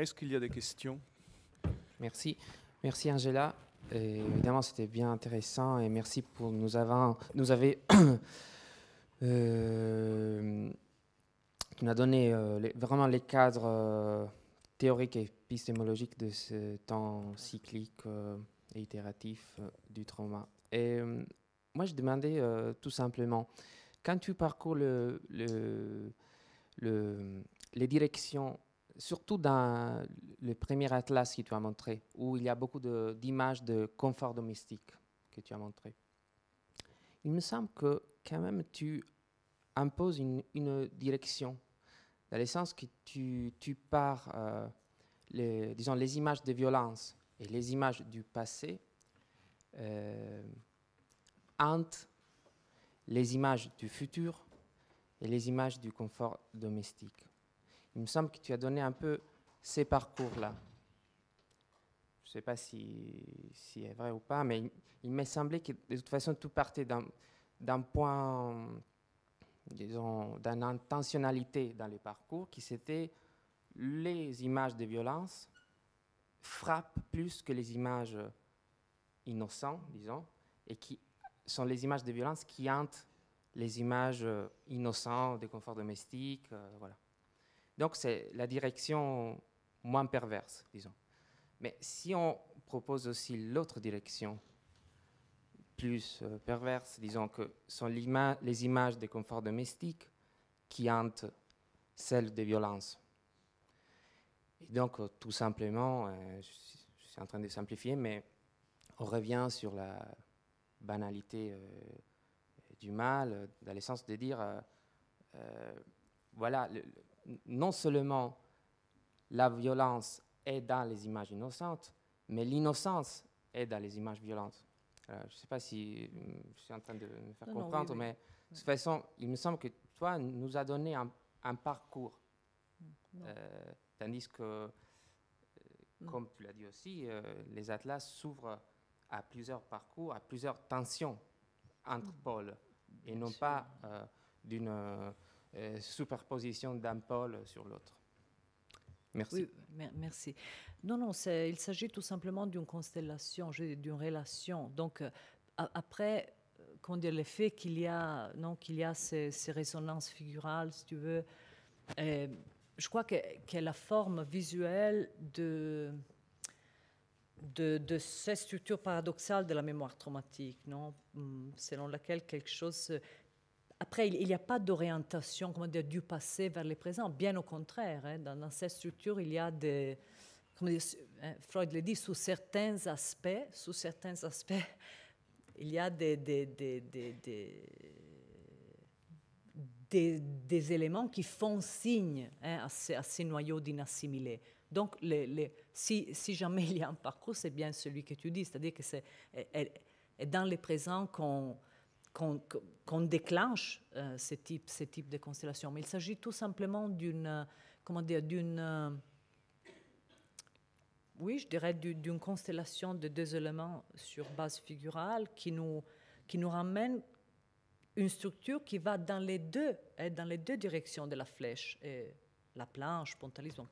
Est-ce qu'il y a des questions? Merci. Merci Angela. évidemment, c'était bien intéressant et merci pour nous avoir, nous avez euh, tu nous as donné euh, vraiment les cadres euh, théoriques et épistémologiques de ce temps cyclique et itératif du trauma. Et moi, je demandais tout simplement, quand tu parcours le, le, le, les directions surtout dans le premier atlas que tu as montré, où il y a beaucoup d'images de, confort domestique que tu as montré. Il me semble que quand même tu imposes une, direction, dans le sens que tu, pars, euh, les, disons, les images de violence et les images du passé euh, entre les images du futur et les images du confort domestique. Il me semble que tu as donné un peu ces parcours-là. Je ne sais pas si, si c'est vrai ou pas, mais il, m'est semblé que de toute façon, tout partait d'un point, disons, d'une intentionnalité dans les parcours, qui c'était les images de violence frappent plus que les images innocentes, disons, et qui sont les images de violence qui hantent les images innocentes des conforts domestiques, euh, voilà. Donc c'est la direction moins perverse, disons. Mais si on propose aussi l'autre direction, plus euh, perverse, disons que sont les images des conforts domestiques qui hantent celles des violences. Et donc, euh, tout simplement, euh, je, suis en train de simplifier, mais on revient sur la banalité du mal, dans le sens de dire, voilà, non seulement la violence est dans les images innocentes, mais l'innocence est dans les images violentes. je ne sais pas si euh, je suis en train de me faire comprendre, mais de toute façon, il me semble que toi nous as donné un, parcours, euh, tandis que, euh, comme tu l'as dit aussi, les atlas s'ouvrent à plusieurs parcours, à plusieurs tensions entre pôles, et non pas d'une superposition d'un pôle sur l'autre. Merci. merci. Non, non, il s'agit tout simplement d'une constellation, d'une relation. Donc, euh, après, quand dire, le fait qu'il y a, non, qu'il y a ces, résonances figurales, si tu veux, euh, je crois que, que, la forme visuelle de, de, cette structure paradoxale de la mémoire traumatique, non, hum, selon laquelle quelque chose après, il n'y a pas d'orientation comment dire, du passé vers le présent, bien au contraire. Hein. dans, cette structure, il y a des. Hein, Freud le dit, sous certains aspects, sous certains aspects, il y a des, des, des, des, des éléments qui font signe hein, à, ces, à, ces, noyaux d'inassimilés. Donc, si, si, jamais il y a un parcours, c'est bien celui que tu dis, c'est-à-dire que c'est dans le présent qu'on qu'on déclenche euh, ce, type, ce type de constellation. Mais il s'agit tout simplement d'une, euh, comment dire, d'une, euh, oui, je dirais d'une constellation de deux éléments sur base figurale qui nous, qui nous ramène une structure qui va dans les deux, dans les deux directions de la flèche. Et la planche, Pontalis, donc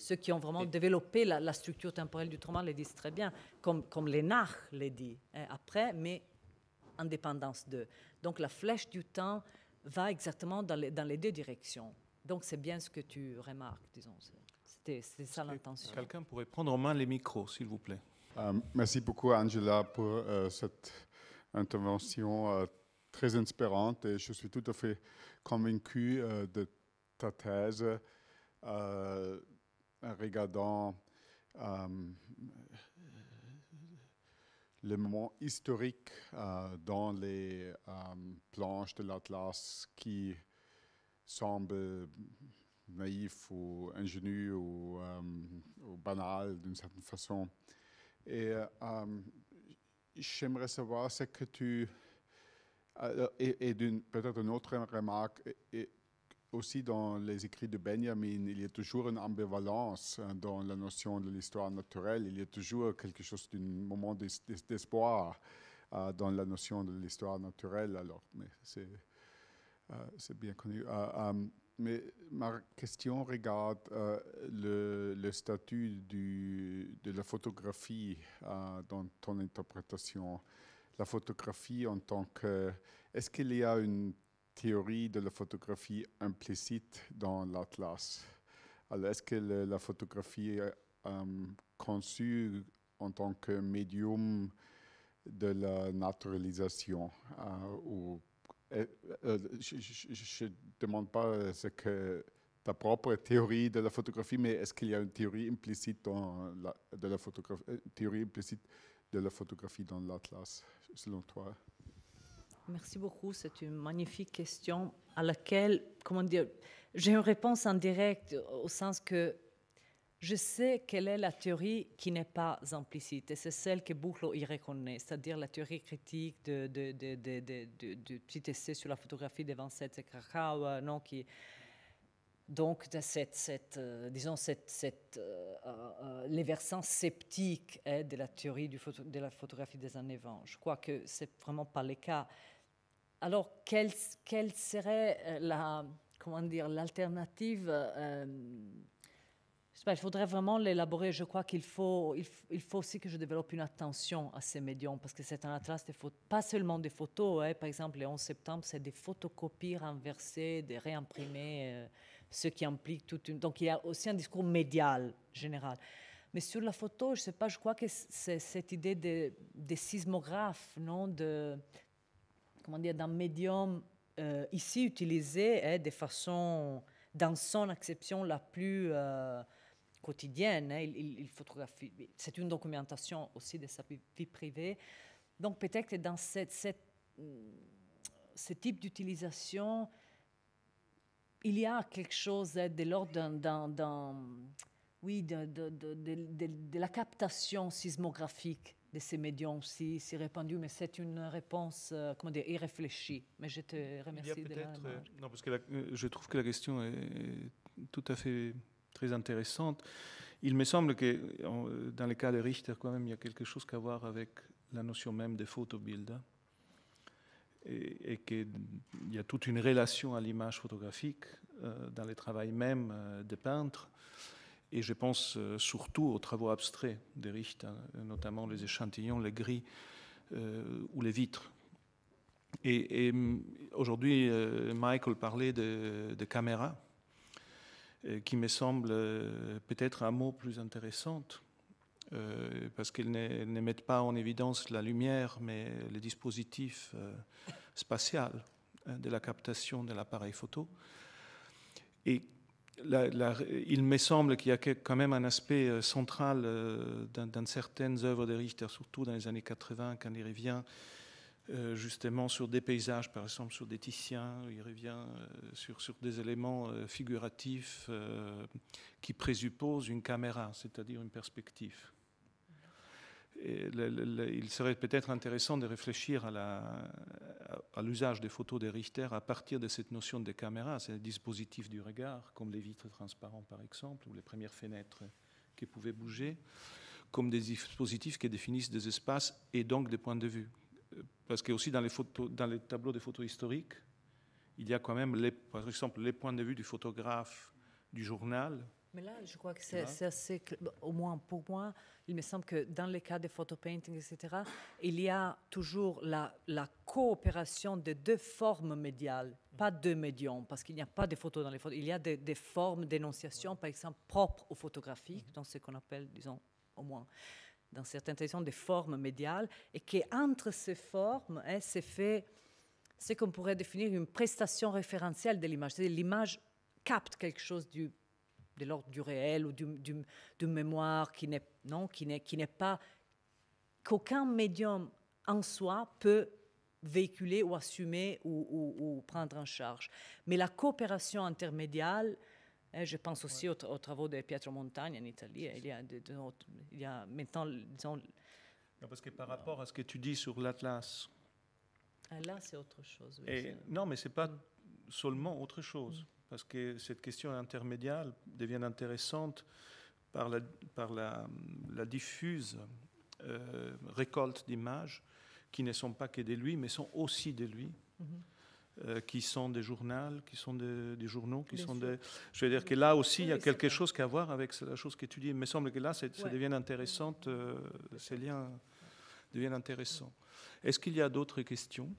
ceux qui ont vraiment développé la, structure temporelle du trauma le disent très bien, comme, comme Lénard l'a dit hein, après, mais indépendance d'eux. Donc la flèche du temps va exactement dans les, dans les deux directions. Donc c'est bien ce que tu remarques, disons. C'était ça l'intention. Quelqu'un pourrait prendre en main les micros, s'il vous plaît? Euh, merci beaucoup, Angela, pour euh, cette intervention euh, très inspirante et je suis tout à fait convaincu de ta thèse en regardant le moment historique euh, dans les euh, planches de l'Atlas qui semble naïf ou ingénu ou, euh, banal d'une certaine façon. Et j'aimerais savoir ce que tu... et, peut-être une autre remarque, aussi dans les écrits de Benjamin, il y a toujours une ambivalence hein, dans la notion de l'histoire naturelle. Il y a toujours quelque chose d'un moment d'espoir euh, dans la notion de l'histoire naturelle. Alors, mais c'est Euh, bien connu. Euh, mais ma question regarde le, statut de la photographie dans ton interprétation. La photographie en tant que... Est-ce qu'il y a une théorie de la photographie implicite dans l'Atlas. Alors, est-ce que la photographie est conçue en tant que médium de la naturalisation ou euh, euh, je ne demande pas ce que ta propre théorie de la photographie, mais est-ce qu'il y a une théorie implicite dans de la photographie, euh, théorie implicite de la photographie dans l'Atlas, selon toi? Merci beaucoup. C'est une magnifique question à laquelle, comment dire, j'ai une réponse en direct au sens que je sais quelle est la théorie qui n'est pas implicite, et c'est celle que Buchloh y reconnaît, c'est-à-dire la théorie critique de, de, de, du petit essai sur la photographie de Vincent et Krakauer, non, qui, donc cette, cette euh, disons cette, cette euh, euh, les versants sceptiques hein, de la théorie du photo, de la photographie des années 20. Je crois que c'est vraiment pas le cas. Alors quelle, quelle serait la comment dire l'alternative il faudrait vraiment l'élaborer. Je crois qu'il faut, il, faut aussi que je développe une attention à ces médiums parce que c'est un atlas de photos, pas seulement des photos. Hein. Par exemple, le 11 septembre, c'est des photocopies renversées, des réimprimées, euh, ce qui implique toute une. Donc il y a aussi un discours médial général. Mais sur la photo, je ne sais pas, je crois que c'est cette idée des de sismographes, non, de comment dire, d'un médium euh, ici utilisé hein, de façon, dans son acception la plus euh, quotidienne. Hein, il, photographie. C'est une documentation aussi de sa vie privée. Donc peut-être dans cette, cette, ce type d'utilisation, il y a quelque chose hein, de l'ordre oui, de, la captation sismographique de ces médiums si, si répandus, mais c'est une réponse, euh, comment dire, irréfléchie. Mais je te remercie de la euh, Non, parce que je trouve que la question est tout à fait très intéressante. Il me semble que dans le cas de Richter, quand même, il y a quelque chose à voir avec la notion même de photobild. Et, et qu'il y a toute une relation à l'image photographique euh, dans le travail même euh, des peintres. Et je pense euh, surtout aux travaux abstraits de Richter, notamment les échantillons, les gris ou les vitres. Et, aujourd'hui, Michael parlait de, de caméras euh, qui me semble euh, peut-être un mot plus intéressant, euh, parce qu'ils ne, mettent pas en évidence la lumière, mais le dispositif spatial hein, de la captation de l'appareil photo. Et il me semble qu'il y a quand même un aspect central dans, certaines œuvres de Richter, surtout dans les années 80, quand il revient euh, justement sur des paysages, par exemple sur des Titiens, il revient euh, sur, des éléments euh, figuratifs qui présupposent une caméra, c'est-à-dire une perspective. Il serait peut-être intéressant de réfléchir à l'usage des photos de Richter à partir de cette notion de caméra, c'est le dispositif du regard, comme les vitres transparentes par exemple, ou les premières fenêtres qui pouvaient bouger, comme des dispositifs qui définissent des espaces et donc des points de vue parce que aussi dans les, tableaux de photos historiques, il y a quand même, par exemple, les points de vue du photographe du journal. Mais là, je crois que c'est assez, au moins pour moi, il me semble que dans les cas de photopainting, etc., il y a toujours la, la coopération de deux formes médiales, pas deux médiums, parce qu'il n'y a pas de photos dans les photos. Il y a des, des formes d'énonciation, par exemple, propres aux photographiques, dans ce qu'on appelle, disons, au moins dans certaines traditions, des formes médiales, et qu'entre ces formes, hein, c'est fait ce qu'on pourrait définir une prestation référentielle de l'image. C'est-à-dire l'image capte quelque chose du, de l'ordre du réel ou d'une du, du, mémoire qui n'est non qui n'est qui n'est pas qu'aucun médium en soi peut véhiculer ou assumer ou, ou, ou, prendre en charge. Mais la coopération intermédiale eh, je pense aussi aux, travaux de Pietro Montagna en Italie. Il y a, il y a maintenant, disons... parce que par rapport à ce que tu dis sur l'Atlas... Ah, là, c'est autre chose. et, non, mais ce n'est pas seulement autre chose. Parce que cette question intermédiaire devient intéressante par la, par la, la diffuse euh, récolte d'images qui ne sont pas que de lui, mais sont aussi de lui. Mm-hmm. euh, qui sont des journaux, qui sont des, des journaux, qui Bien sont sûr. des... Je veux dire que là aussi, Oui, il y a quelque chose qu'à voir avec la chose qu'étudie. Il me semble que là, ça devient intéressant, euh, ces liens deviennent intéressants. Est-ce qu'il y a d'autres questions?